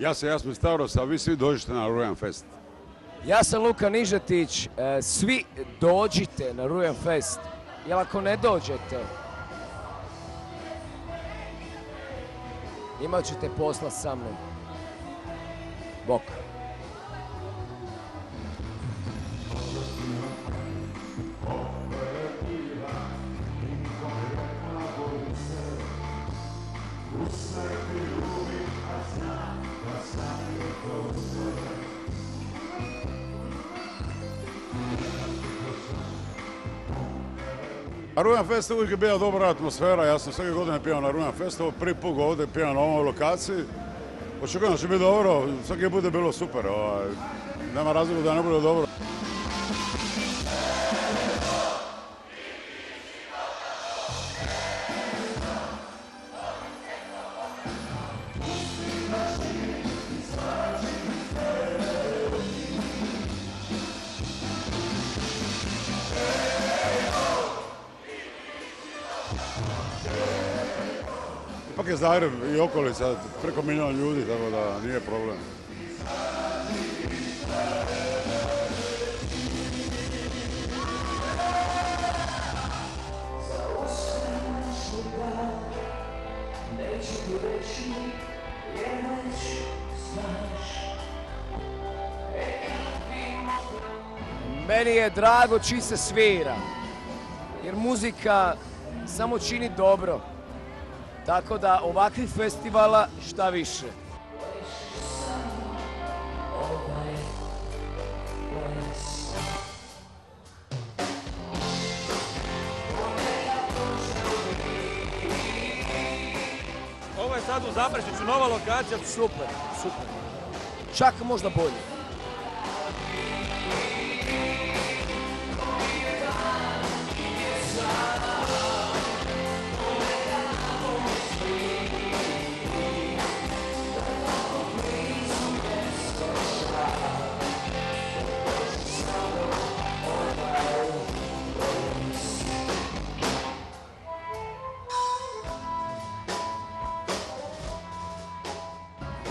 Ja sam Jasmin Stavros, a vi svi dođete na Rujan Fest. Ja sam Luka Nižetić, e, svi dođite na Rujan Fest, jer ako ne dođete, imat ćete posla sa mnom. Bok. Rujan Fest uvijek je bila dobra atmosfera, ja sam svake godine pijao na Rujan Fest, ovo prvi put ovdje pijao na ovoj lokaciji. Očekujem da će biti dobro, svaki je bilo super, ovaj, nema razloga da ne bude dobro. Ipak je Zagreb i okolica preko milijuna ljudi, tako da nije problem. Meni je drago či se svira, jer muzika samo čini dobro. Tako da ovakvih festivala šta više. Ovo je sad u Zaprešiću, nova lokacija. Super, super. Čak možda bolje.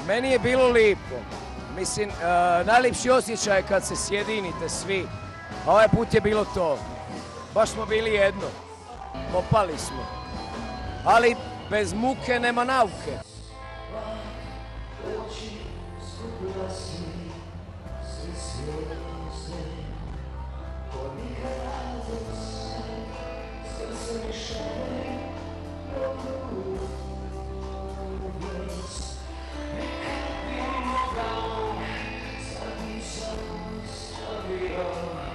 Meni je bilo lijepo. Mislim, e, najljepši osjećaj je kad se sjedinite svi. A ovaj put je bilo to. Baš smo bili jedno. Popali smo. Ali bez muke nema nauke. Oh.